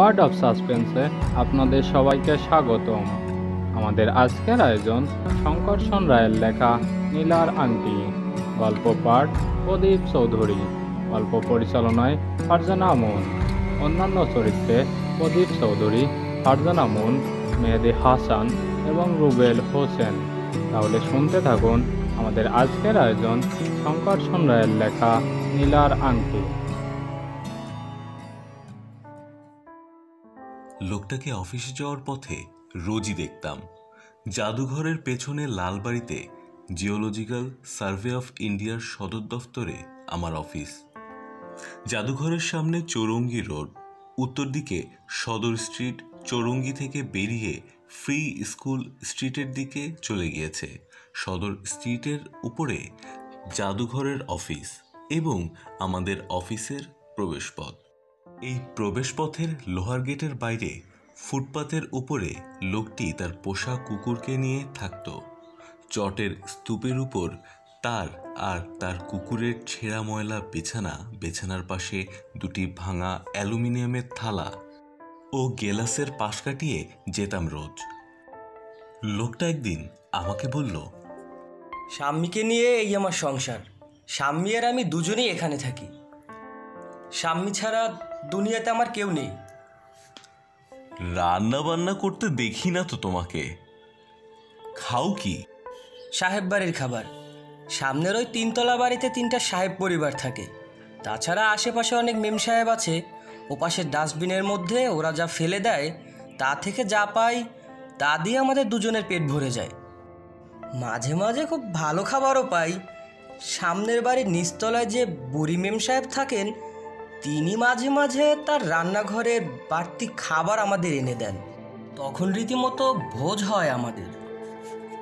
Word of সাসপেন্সে আপনাদের সবাইকে স্বাগতম। আমাদের আজকের আয়োজন শঙ্করসন রায়ের লেখা নীলার আংটি। গল্প পাঠ প্রদীপ চৌধুরী। গল্প পরিচালনায় ফারজানা আমুন অন্যান্য চরিত্রে প্রদীপ চৌধুরী, ফারজানা আমুন মেহেদি হাসান এবং রুবেল হোসেন। তাহলে শুনতে থাকুন আমাদের আজকের আয়োজন শঙ্করসন রায়ের লেখা নীলার আংটি। লোকটাকে অফিসে যাওয়ার পথে রোজই দেখতাম। জাদুঘরের পেছনে লালবাড়িতে জিওলজিক্যাল সার্ভে অফ ইন্ডিয়ার সদর দফতরে আমার অফিস। জাদুঘরের সামনে চৌরঙ্গি রোড, উত্তর দিকে সদর স্ট্রিট, চৌরঙ্গি থেকে বেরিয়ে ফ্রি স্কুল স্ট্রিটের দিকে চলে গিয়েছে। সদর স্ট্রিটের উপরে জাদুঘরের অফিস এবং আমাদের অফিসের প্রবেশপথ। এই প্রবেশপথের লোহার গেটের বাইরে ফুটপাতের উপরে লোকটি তার পোষা কুকুরকে নিয়ে থাকত। চটের স্তূপের উপর তার আর তার কুকুরের ছেঁড়া ময়লা বিছানা, বিছানার পাশে দুটি ভাঙা অ্যালুমিনিয়ামের থালা ও গেলাসের পাশ কাটিয়ে যেতাম রোজ। লোকটা একদিন আমাকে বলল সাম্মিকে নিয়ে এই আমার সংসার। সাম্মি আর আমি দুজনেই এখানে থাকি। সাম্মি ছাড়া দুনিয়াতে আমার কেউ নেই। রান্না বান্না করতে দেখি না তো তোমাকে। খাও কি? সাহেব বাড়ির খাবার। সামনের ওই তিনতলা বাড়িতে তিনটা সাহেব পরিবার থাকে। তাছাড়া আশেপাশে অনেক মেম সাহেব আছে। ওপাশের ডাস্টবিনের মধ্যে ওরা যা ফেলে দেয় তা থেকে যা পাই তা দিয়ে আমাদের দুজনের পেট ভরে যায়। মাঝে মাঝে খুব ভালো খাবারও পাই। সামনের বাড়ির নিচতলায় যে বুড়ি মেম সাহেব থাকেন তিনি মাঝে মাঝে তার রান্নাঘরের বাড়তি খাবার আমাদের এনে দেন। তখন রীতিমতো ভোজ হয় আমাদের।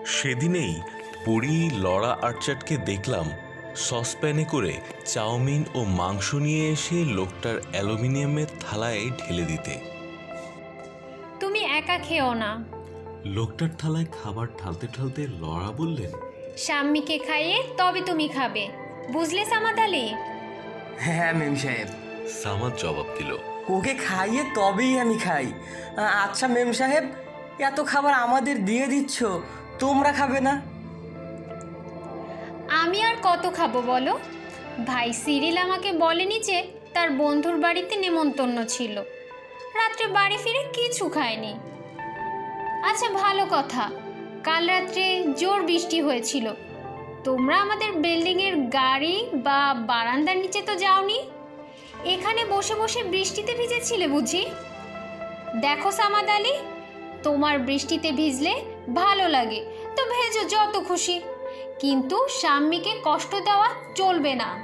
সেদিনেই বুড়ি লড়া আর্চাটকে দেখলাম সসপ্যানে করে চাউমিন ও মাংস নিয়ে এসে লোকটার অ্যালুমিনিয়ামের থালায় ঢেলে দিতে। তুমি একা খেও না। লোকটার থালায় খাবার ঢালতে ঢালতে লড়া বললেন শাম্মীকে খাইয়ে তবে তুমি খাবে। বুঝলে সামাদ আলী হ্যাঁ মেম সাহেব। সামাদ জবাব দিল ওকে খাইয়ে তবেই আমি খাই। আচ্ছা মেম সাহেব এত খাবার আমাদের দিয়ে দিচ্ছ তোমরা খাবে না? আমি আর কত খাব বলো? ভাই সিরিল আমাকে বলেনি যে তার বন্ধুর বাড়িতে নেমন্তন্ন ছিল। রাত্রে বাড়ি ফিরে কিছু খায়নি। আচ্ছা ভালো কথা। কাল রাত্রে জোর বৃষ্টি হয়েছিল। তোমরা আমাদের বিল্ডিংয়ের গাড়ি বা বারান্দার নিচে তো যাওনি? এখানে বসে বসে বৃষ্টিতে ভিজেছিলে বুঝি? দেখো সামাদ আলী তোমার বৃষ্টিতে ভিজলে ভালো লাগে তো ভেজো যত খুশি। কিন্তু স্বামীকে কষ্ট দেওয়া চলবে না।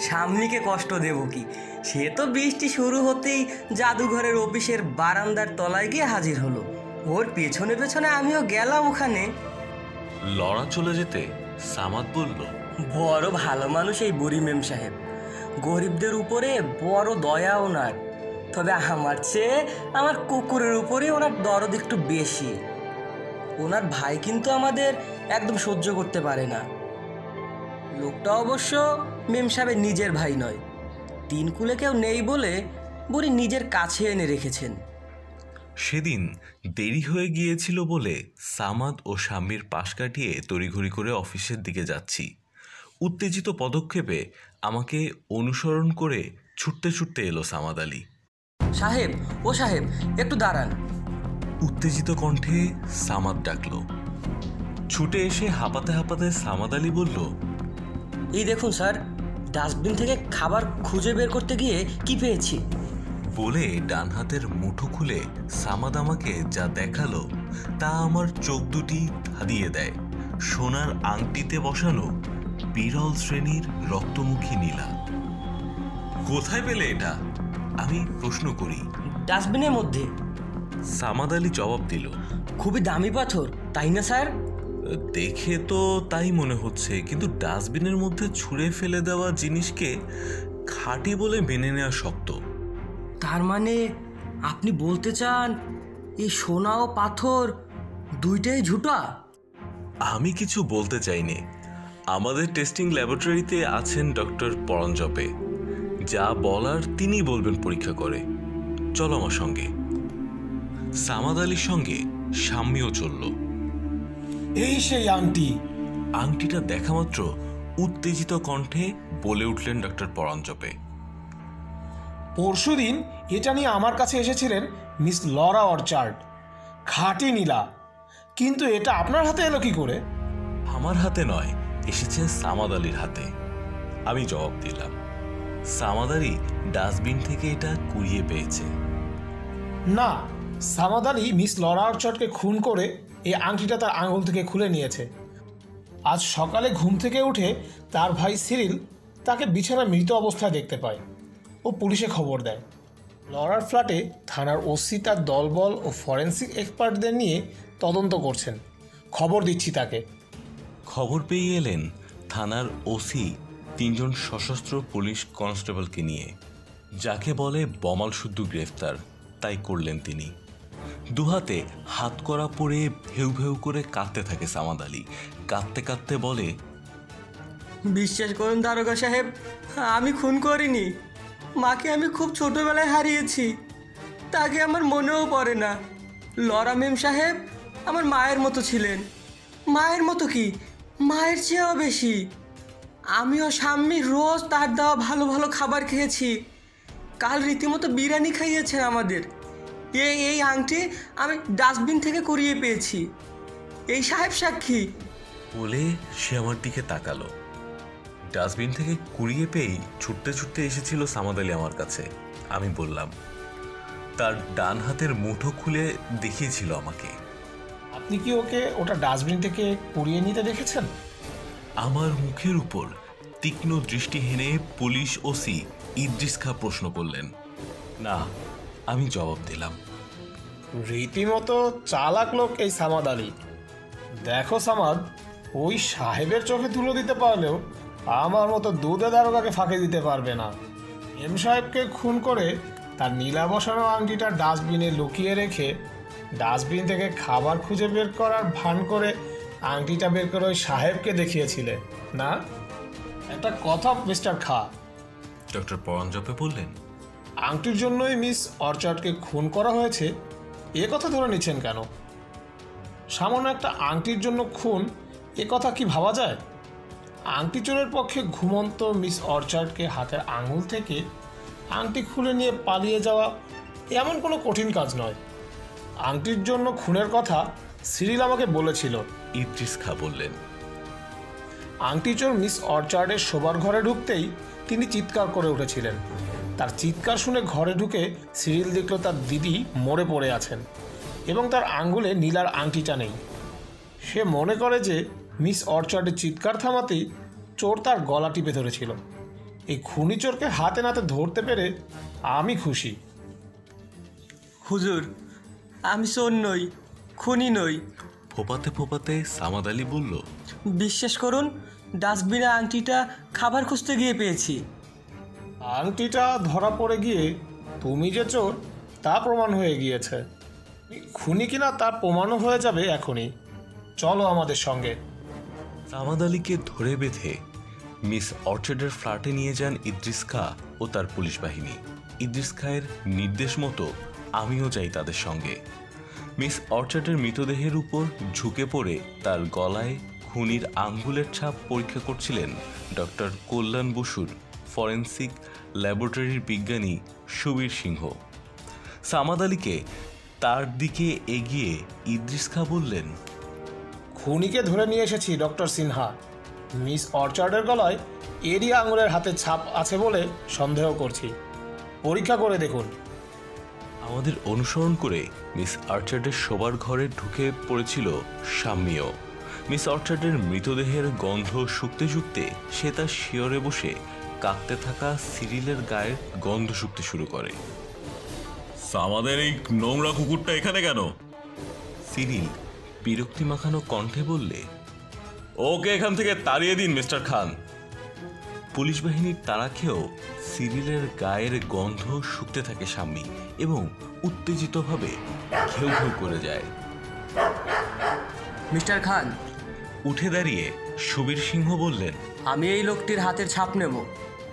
সামনিকে কষ্ট দেব কি? সে তো বৃষ্টি শুরু হতেই জাদুঘরের অফিসের বারান্দার তলায় গিয়ে হাজির হলো। ওর পেছনে পেছনে আমিও গেলাম ওখানে। লড়া চলে যেতে সামাদ বলল বড় ভালো মানুষ এই বুড়ি মেম সাহেব। গরিবদের উপরে বড় দয়া ওনার। তবে আমার চেয়ে আমার কুকুরের উপরে ওনার দরদ একটু বেশি। ওনার ভাই কিন্তু আমাদের একদম সহ্য করতে পারে না। লোকটা অবশ্য মেম সাহেবের নিজের ভাই নয়। তিন কুলে কেউ নেই বলে বুড়ি নিজের কাছে এনে রেখেছেন। সেদিন দেরি হয়ে গিয়েছিল বলে সামাদ ও স্বামীর পাশ কাটিয়ে তড়িঘড়ি করে অফিসের দিকে যাচ্ছি। উত্তেজিত পদক্ষেপে আমাকে অনুসরণ করে ছুটতে ছুটতে এলো সামাদ আলী। সাহেব ও সাহেব একটু দাঁড়ান। উত্তেজিত কণ্ঠে সামাদ ডাকলো। ছুটে এসে হাঁপাতে হাঁপাতে সামাদ আলী বলল এই দেখুন স্যার ডাস্টবিন থেকে খাবার খুঁজে বের করতে গিয়ে কি পেয়েছি? বলে ডান হাতের মুঠো খুলে সামাদ আমাকে যা দেখাল তা আমার চোখ দুটি ধাঁধিয়ে দেয়। সোনার আংটিতে বসানো বিরল শ্রেণির রক্তমুখী নীলা। কোথায় পেলে এটা? আমি প্রশ্ন করি। ডাস্টবিনের মধ্যে। সামাদ আলী জবাব দিল। খুবই দামি পাথর তাই না স্যার? দেখে তো তাই মনে হচ্ছে কিন্তু ডাস্টবিনের মধ্যে ছুঁড়ে ফেলে দেওয়া জিনিসকে খাঁটি বলে মেনে নেওয়া শক্ত। তার মানে আপনি বলতে চান এই সোনা ও পাথর দুইটাই ঝুটা? আমি কিছু বলতে চাইনি। আমাদের টেস্টিং ল্যাবরেটরিতে আছেন ডক্টর পরঞ্জপে যা বলার তিনি বলবেন পরীক্ষা করে। চলো আমার সঙ্গে। সামাদ আলীর সঙ্গে সাম্যও চলল। এই সেই আংটি। আংটিটা দেখা মাত্র উত্তেজিত কণ্ঠে বলে উঠলেন ডক্টর পরাঞ্জপে। পরশুদিন এটা নিয়ে আমার কাছে এসেছিলেন মিস লরা অর্চার্ড। খাটি নীলা। কিন্তু এটা আপনার হাতে এলো কি করে? আমার হাতে নয় এসেছে সামাদ আলীর হাতে। আমি জবাব দিলাম, সামাদ আলী ডাস্টবিন থেকে এটা কুড়িয়ে পেয়েছে। না, সামাদ আলী মিস লরা অর্চার্ডকে খুন করে এই আংটিটা তার আঙুল থেকে খুলে নিয়েছে। আজ সকালে ঘুম থেকে উঠে তার ভাই সিরিল তাকে বিছানা মৃত অবস্থায় দেখতে পায়। ও পুলিশে খবর দেয়। লরার ফ্ল্যাটে থানার ওসি তার দলবল ও ফরেন্সিক এক্সপার্টদের নিয়ে তদন্ত করছেন। খবর দিচ্ছি তাকে। খবর পেয়ে এলেন থানার ওসি তিনজন সশস্ত্র পুলিশ কনস্টেবলকে নিয়ে, যাকে বলে বমাল শুদ্ধ গ্রেফতার। তাই করলেন তিনি। দুহাতে হাত করা পরে ভেউ ভেউ করে কাঁদতে থাকে সামাদ আলী। কাঁদতে কাঁদতে বলে, বিশ্বাস করুন দারোগা সাহেব, আমি খুন করিনি। মাকে আমি খুব ছোটবেলায় হারিয়েছি। তাকে আমার মনেও পড়ে না। লরা মেম সাহেব আমার মায়ের মতো ছিলেন। মায়ের মতো কি? মায়ের চেয়েও বেশি। আমিও স্বামী রোজ তার দেওয়া ভালো ভালো খাবার খেয়েছি। কাল রীতিমতো বিরিয়ানি খাইয়েছেন আমাদের। এই এই আংটি আমি ডাস্টবিন থেকে কুড়িয়ে পেয়েছি। এই সাহেব সাক্ষী। বলে সে আমার দিকে তাকালো। ডাস্টবিন থেকে কুড়িয়ে পেয়েই ছুটতে ছুটতে এসেছিল সামাদ আলী আমার কাছে। আমি বললাম, তার ডান হাতের মুঠো খুলে দেখিয়েছিল আমাকে। আপনি কি ওকে ওটা ডাস্টবিন থেকে কুড়িয়ে নিতে দেখেছেন? আমার মুখের উপর তীক্ষ্ণ দৃষ্টি হেনে পুলিশ ওসি ইদ্রিস খা প্রশ্ন করলেন না আমি জবাব দিলাম। রীতিমতো চালাক লোক এই সামাদ আলী। দেখো সামাদ ওই সাহেবের চোখে তুলে দিতে পারলেও আমার মতো দুধে দারোগাকে ফাঁকে দিতে পারবে না। এম সাহেবকে খুন করে তার নীলা বসানো আংটিটা ডাস্টবিনে লুকিয়ে রেখে ডাস্টবিন থেকে খাবার খুঁজে বের করার ভান করে আংটিটা বের করে ওই সাহেবকে দেখিয়েছিলে না? একটা কথা মিস্টার খা। ডক্টর পরঞ্জপে বললেন। আংটির জন্যই মিস অর্চার্ডকে খুন করা হয়েছে এ কথা ধরে নিচ্ছেন কেন? সামান্য একটা আংটির জন্য খুন এ কথা কি ভাবা যায়? আংটি চোরের পক্ষে ঘুমন্ত মিস অর্চার্ডকে হাতের আঙুল থেকে আংটি খুলে নিয়ে পালিয়ে যাওয়া এমন কোনো কঠিন কাজ নয়। আংটির জন্য খুনের কথা সিরিল আমাকে বলেছিল। ইদ্রিস খা বললেন। আংটি চোর মিস অর্চার্ডের শোবার ঘরে ঢুকতেই তিনি চিৎকার করে উঠেছিলেন। তার চিৎকার শুনে ঘরে ঢুকে সিরিল দেখল তার দিদি মরে পড়ে আছেন এবং তার আঙ্গুলে নীলার আংটিটা নেই। সে মনে করে যে মিস অর্চার্ডের চিৎকার থামাতেই চোর তার গলা টিপে ধরেছিল। এই খুনি চোরকে হাতে নাতে ধরতে পেরে আমি খুশি। হুজুর আমি চোর নই খুনি নই। ফোপাতে ফোপাতে সামাদ আলী বলল বিশ্বাস করুন ডাস্টবিনে আংটিটা খাবার খুঁজতে গিয়ে পেয়েছি। আংটিটা ধরা পড়ে গিয়ে তুমি যে চোর তা প্রমাণ হয়ে গিয়েছে। খুনি কিনা তা প্রমাণও হয়ে যাবে এখনই। চলো আমাদের সঙ্গে। সামাদ আলীকে ধরে বেঁধে মিস অর্চার্ডের ফ্ল্যাটে নিয়ে যান ইদ্রিস খা ও তার পুলিশ বাহিনী। ইদ্রিস খায়ের নির্দেশ মতো আমিও যাই তাদের সঙ্গে। মিস অর্চার্ডের মৃতদেহের উপর ঝুঁকে পড়ে তার গলায় খুনির আঙ্গুলের ছাপ পরীক্ষা করছিলেন ডক্টর কল্যাণ বসুর ফরেন্সিক ল্যাবরেটরির বিজ্ঞানী সুবীর সিংহ। সামাদ আলীকে তার দিকে এগিয়ে ইদ্রিস খা বললেন, খুনিকে ধরে নিয়ে এসেছি, ডক্টর সিনহা। মিস অর্চার্ডের গলায় এরিয়া আঙুলের হাতে ছাপ আছে বলে সন্দেহ করছি। পরীক্ষা করে দেখুন। আমাদের অনুসরণ করে মিস আর্চার্ডের শোবার ঘরে ঢুকে পড়েছিল সাম্যও। মিস অর্চার্ডের মৃতদেহের গন্ধ শুকতে শুকতে সে তার শিয়রে বসে কাঁদতে থাকা সিরিলের গায়ের গন্ধ শুকতে শুরু করে। আমাদের এই নোংরা কুকুরটা এখানে কেন? সিরিল বিরক্তি মাখানো কণ্ঠে বললে ওকে এখান থেকে তাড়িয়ে দিন মিস্টার খান। পুলিশ বাহিনীর তাড়া খেয়েও সিরিলের গায়ের গন্ধ শুকতে থাকে স্বামী এবং উত্তেজিতভাবে ঘেউ ঘেউ করে যায়। মিস্টার খান। উঠে দাঁড়িয়ে সুবীর সিংহ বললেন আমি এই লোকটির হাতের ছাপ নেব।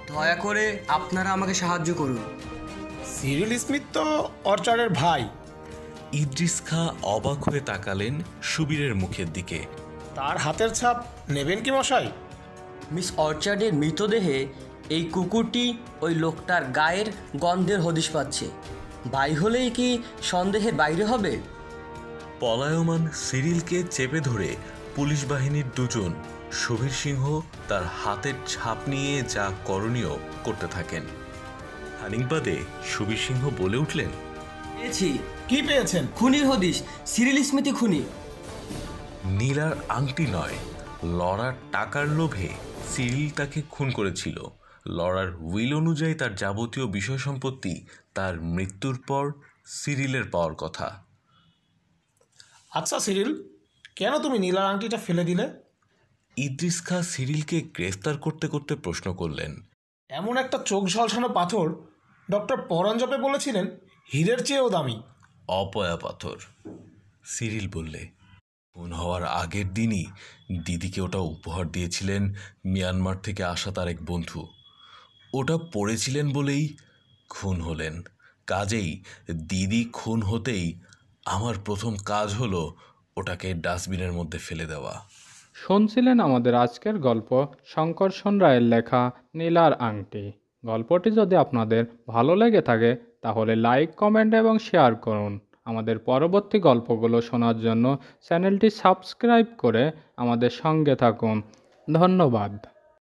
দয়া করে আপনারা আমাকে সাহায্য করুন। সিরিল স্মিথ তো অর্চার্ডের ভাই। ইদ্রিস খা অবাক হয়ে তাকালেন সুবীরের মুখের দিকে। তার হাতের ছাপ নেবেন কি মশাই? মিস অর্চার্ডের মৃতদেহে এই কুকুরটি ওই লোকটার গায়ের গন্ধের হদিশ পাচ্ছে। বাই হলেই কি সন্দেহের বাইরে হবে? পলায়মান সিরিলকে চেপে ধরে পুলিশ বাহিনীর দুজন সুবীর সিংহ তার হাতের ছাপ নিয়ে যা করণীয় করতে থাকেন। হানিংবাদে সুবীর সিংহ বলে উঠলেন পেয়েছি। কি পেয়েছেন? খুনির হদিশ সিরিল স্মৃতি খুনি। নীলার আংটি নয় লড়ার টাকার লোভে সিরিল তাকে খুন করেছিল। লড়ার উইল অনুযায়ী তার যাবতীয় বিষয় সম্পত্তি তার মৃত্যুর পর সিরিলের পাওয়ার কথা। আচ্ছা সিরিল কেন তুমি নীলার আংটিটা ফেলে দিলে? ইদ্রিস খা সিরিলকে গ্রেফতার করতে করতে প্রশ্ন করলেন। এমন একটা চোখ ঝলসানো পাথর ডক্টর পরঞ্জপে বলেছিলেন হীরের চেয়েও দামি। অপয়া পাথর। সিরিল বললে খুন হওয়ার আগের দিনই দিদিকে ওটা উপহার দিয়েছিলেন মিয়ানমার থেকে আসা তার এক বন্ধু। ওটা পড়েছিলেন বলেই খুন হলেন। কাজেই দিদি খুন হতেই আমার প্রথম কাজ হলো ওটাকে ডাস্টবিনের মধ্যে ফেলে দেওয়া। শুনছিলেন আমাদের আজকের গল্প শঙ্করসন রায়ের লেখা নীলার আংটি। গল্পটি যদি আপনাদের ভালো লেগে থাকে তাহলে লাইক, কমেন্ট এবং শেয়ার করুন। আমাদের পরবর্তী গল্পগুলো শোনার জন্য চ্যানেলটি সাবস্ক্রাইব করে আমাদের সঙ্গে থাকুন। ধন্যবাদ।